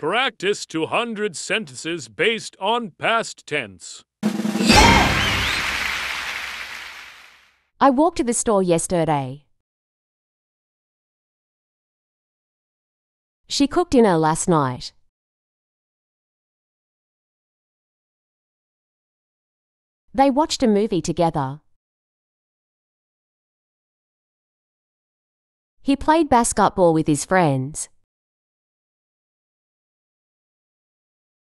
Practice 200 sentences based on past tense. I walked to the store yesterday. She cooked dinner last night. They watched a movie together. He played basketball with his friends.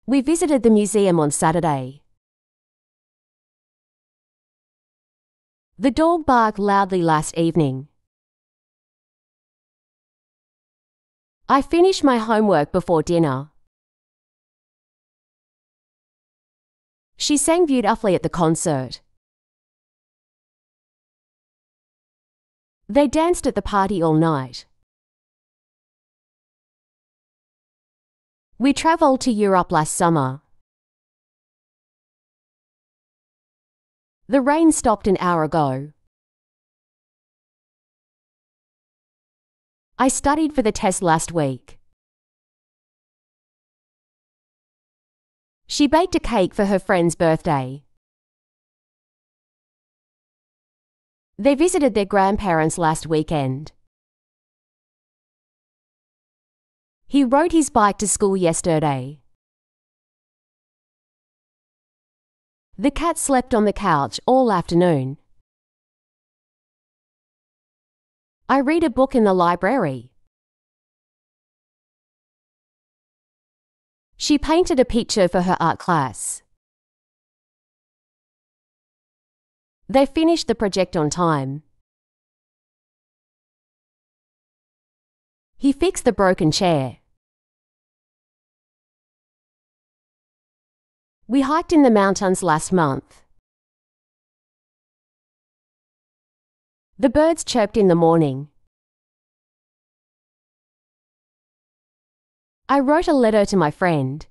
We visited the museum on Saturday. The dog barked loudly last evening. I finished my homework before dinner. She sang beautifully at the concert. They danced at the party all night. We travelled to Europe last summer. The rain stopped an hour ago. I studied for the test last week. She baked a cake for her friend's birthday. They visited their grandparents last weekend. He rode his bike to school yesterday. The cat slept on the couch all afternoon. I read a book in the library. She painted a picture for her art class. They finished the project on time. He fixed the broken chair. We hiked in the mountains last month. The birds chirped in the morning. I wrote a letter to my friend.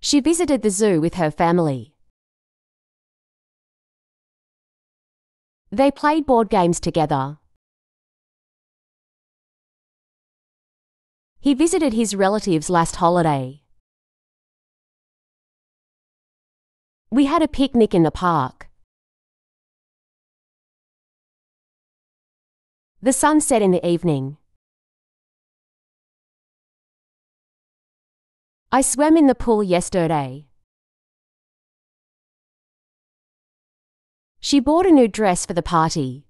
She visited the zoo with her family. They played board games together. He visited his relatives last holiday. We had a picnic in the park. The sun set in the evening. I swam in the pool yesterday. She bought a new dress for the party.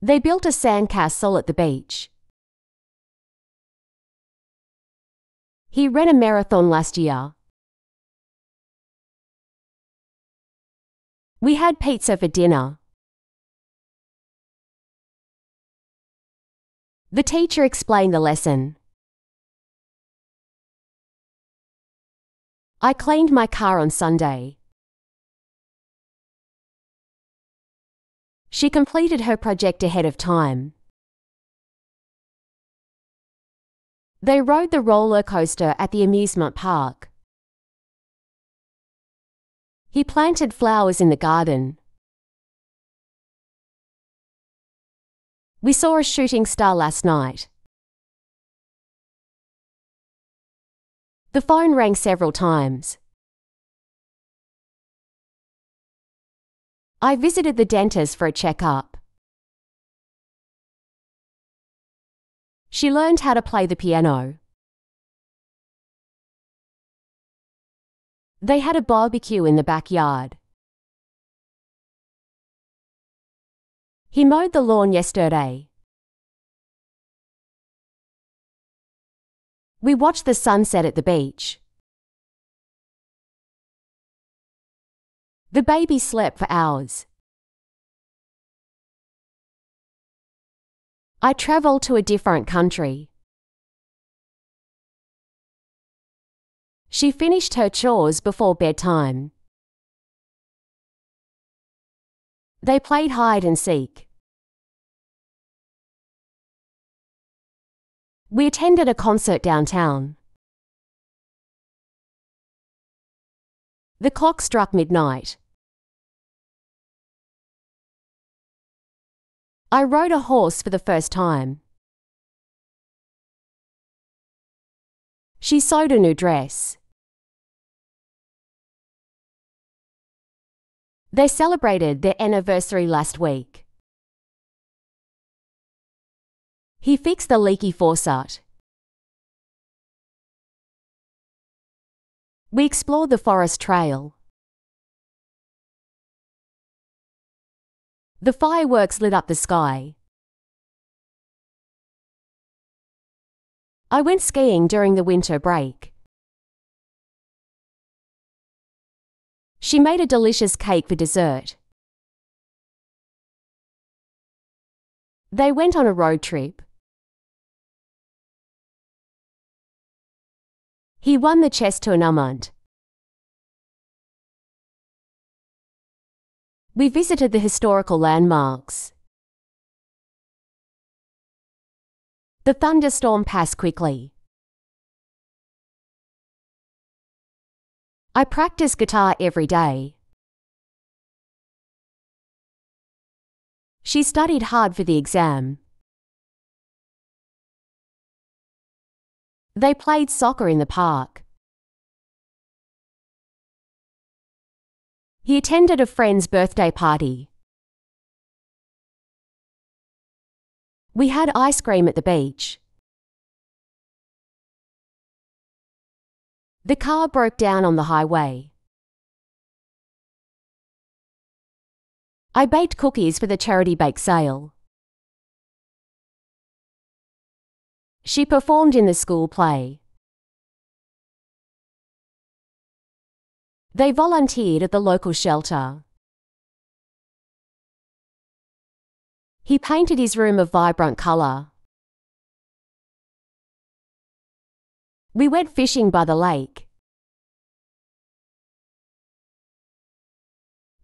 They built a sandcastle at the beach. He ran a marathon last year. We had pizza for dinner. The teacher explained the lesson. I cleaned my car on Sunday. She completed her project ahead of time. They rode the roller coaster at the amusement park. He planted flowers in the garden. We saw a shooting star last night. The phone rang several times. I visited the dentist for a checkup. She learned how to play the piano. They had a barbecue in the backyard. He mowed the lawn yesterday. We watched the sunset at the beach. The baby slept for hours. I travelled to a different country. She finished her chores before bedtime. They played hide and seek. We attended a concert downtown. The clock struck midnight. I rode a horse for the first time. She sewed a new dress. They celebrated their anniversary last week. He fixed the leaky faucet. We explored the forest trail. The fireworks lit up the sky. I went skiing during the winter break. She made a delicious cake for dessert. They went on a road trip. He won the chess tournament. We visited the historical landmarks. The thunderstorm passed quickly. I practice guitar every day. She studied hard for the exam. They played soccer in the park. He attended a friend's birthday party. We had ice cream at the beach. The car broke down on the highway. I baked cookies for the charity bake sale. She performed in the school play. They volunteered at the local shelter. He painted his room a vibrant colour. We went fishing by the lake.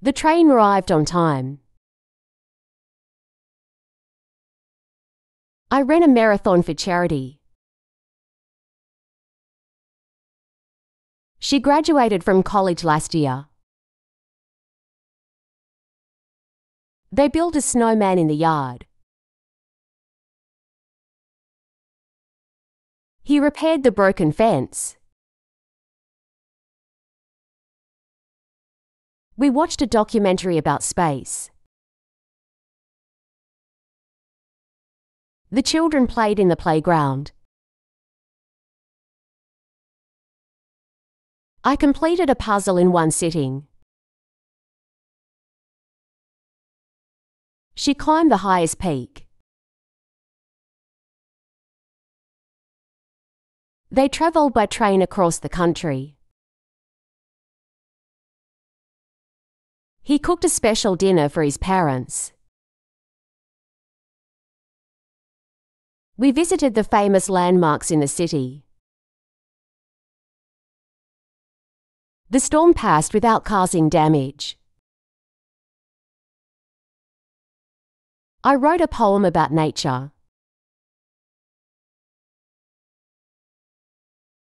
The train arrived on time. I ran a marathon for charity. She graduated from college last year. They built a snowman in the yard. He repaired the broken fence. We watched a documentary about space. The children played in the playground. I completed a puzzle in one sitting. She climbed the highest peak. They travelled by train across the country. He cooked a special dinner for his parents. We visited the famous landmarks in the city. The storm passed without causing damage. I wrote a poem about nature.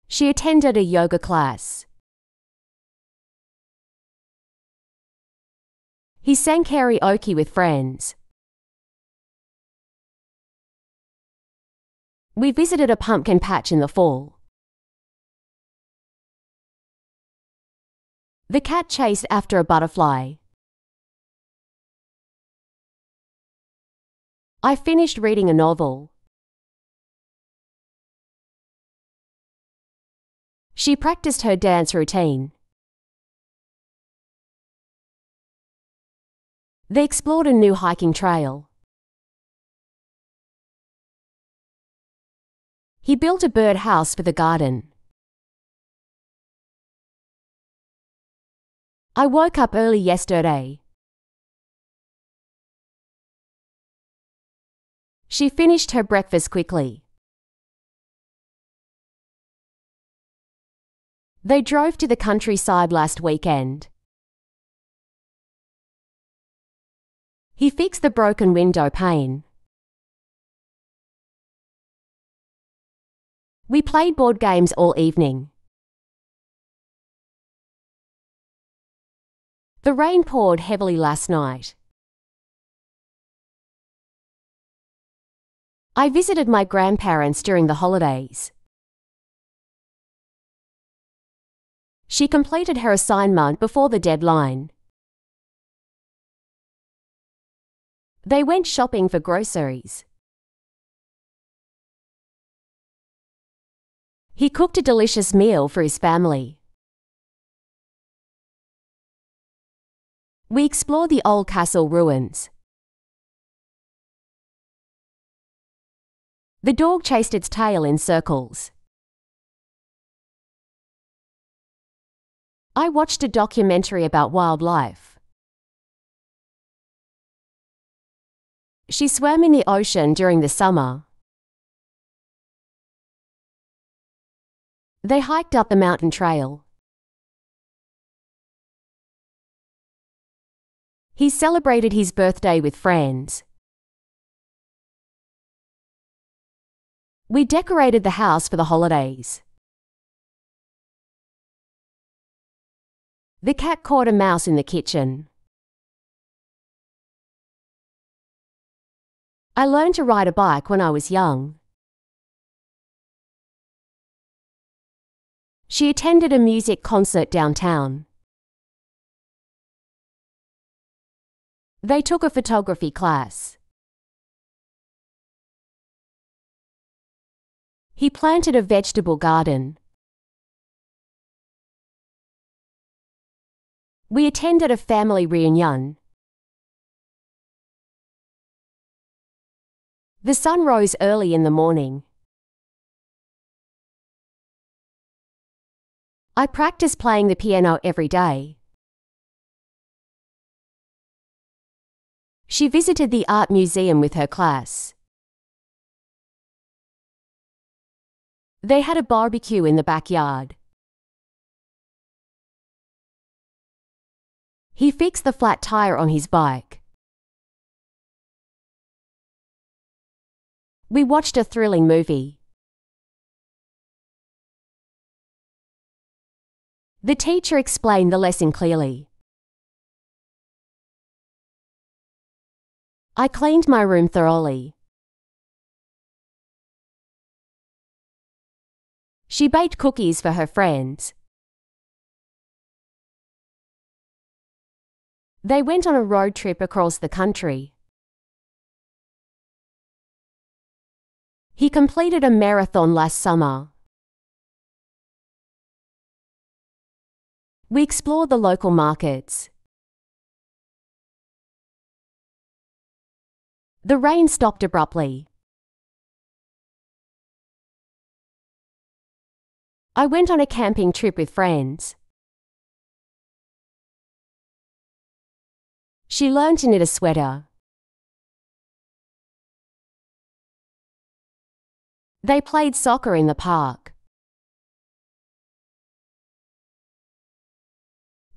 She attended a yoga class. He sang karaoke with friends. We visited a pumpkin patch in the fall. The cat chased after a butterfly. I finished reading a novel. She practiced her dance routine. They explored a new hiking trail. He built a bird house for the garden. I woke up early yesterday. She finished her breakfast quickly. They drove to the countryside last weekend. He fixed the broken window pane. We played board games all evening. The rain poured heavily last night. I visited my grandparents during the holidays. She completed her assignment before the deadline. They went shopping for groceries. He cooked a delicious meal for his family. We explored the old castle ruins. The dog chased its tail in circles. I watched a documentary about wildlife. She swam in the ocean during the summer. They hiked up the mountain trail. He celebrated his birthday with friends. We decorated the house for the holidays. The cat caught a mouse in the kitchen. I learned to ride a bike when I was young. She attended a music concert downtown. They took a photography class. He planted a vegetable garden. We attended a family reunion. The sun rose early in the morning. I practice playing the piano every day. She visited the art museum with her class. They had a barbecue in the backyard. He fixed the flat tire on his bike. We watched a thrilling movie. The teacher explained the lesson clearly. I cleaned my room thoroughly. She baked cookies for her friends. They went on a road trip across the country. He completed a marathon last summer. We explored the local markets. The rain stopped abruptly. I went on a camping trip with friends. She learned to knit a sweater. They played soccer in the park.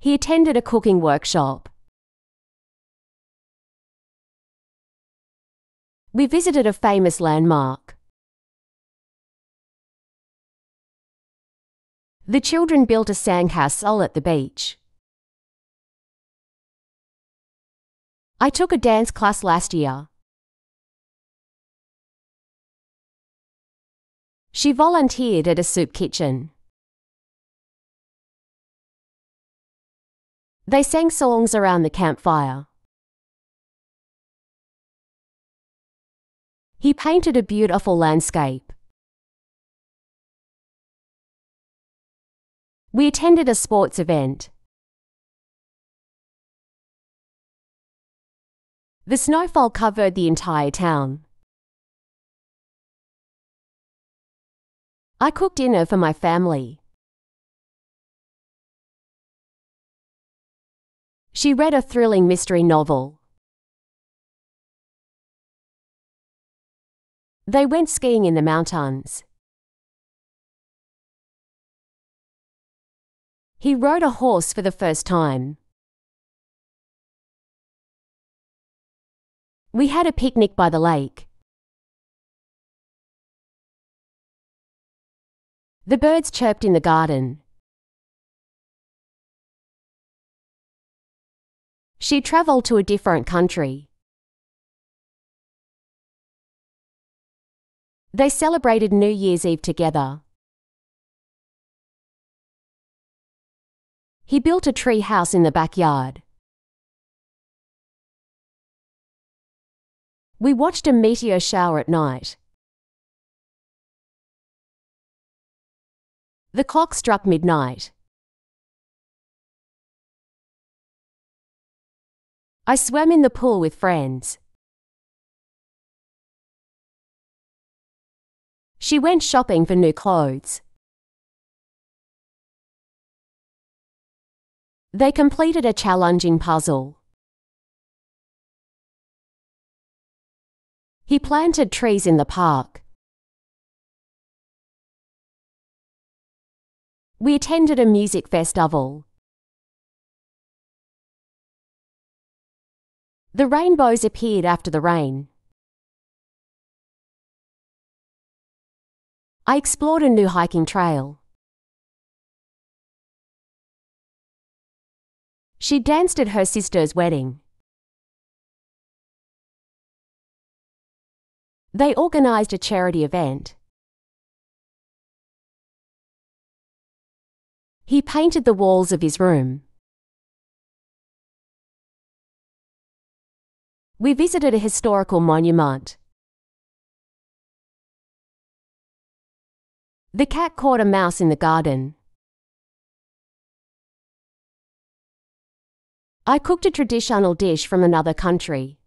He attended a cooking workshop. We visited a famous landmark. The children built a sandcastle at the beach. I took a dance class last year. She volunteered at a soup kitchen. They sang songs around the campfire. He painted a beautiful landscape. We attended a sports event. The snowfall covered the entire town. I cooked dinner for my family. She read a thrilling mystery novel. They went skiing in the mountains. He rode a horse for the first time. We had a picnic by the lake. The birds chirped in the garden. She travelled to a different country. They celebrated New Year's Eve together. He built a tree house in the backyard. We watched a meteor shower at night. The clock struck midnight. I swam in the pool with friends. She went shopping for new clothes. They completed a challenging puzzle. He planted trees in the park. We attended a music festival. The rainbows appeared after the rain. I explored a new hiking trail. She danced at her sister's wedding. They organized a charity event. He painted the walls of his room. We visited a historical monument. The cat caught a mouse in the garden. I cooked a traditional dish from another country.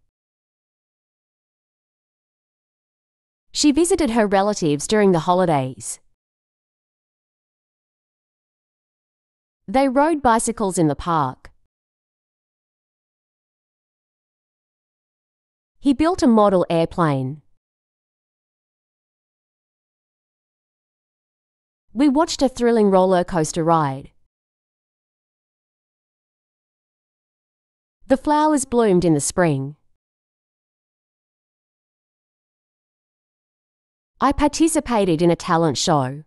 She visited her relatives during the holidays. They rode bicycles in the park. He built a model airplane. We watched a thrilling roller coaster ride. The flowers bloomed in the spring. I participated in a talent show.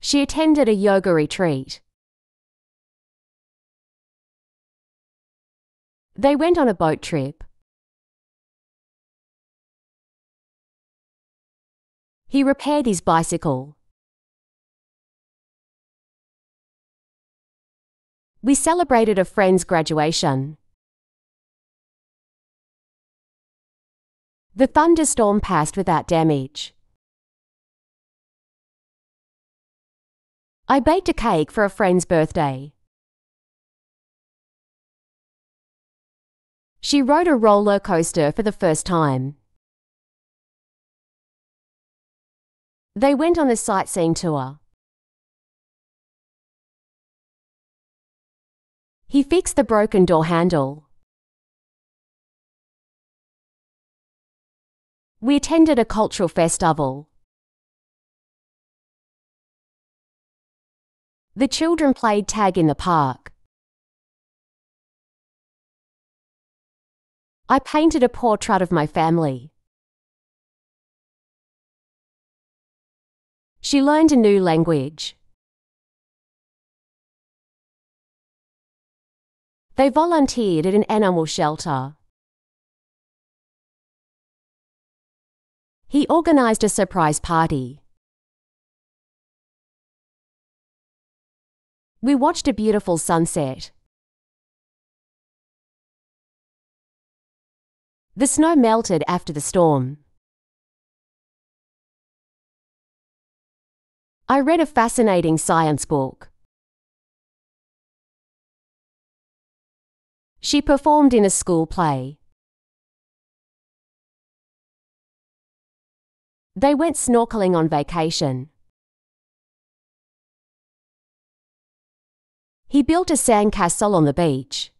She attended a yoga retreat. They went on a boat trip. He repaired his bicycle. We celebrated a friend's graduation. The thunderstorm passed without damage. I baked a cake for a friend's birthday. She rode a roller coaster for the first time. They went on a sightseeing tour. He fixed the broken door handle. We attended a cultural festival. The children played tag in the park. I painted a portrait of my family. She learned a new language. They volunteered at an animal shelter. He organized a surprise party. We watched a beautiful sunset. The snow melted after the storm. I read a fascinating science book. She performed in a school play. They went snorkeling on vacation. He built a sandcastle on the beach.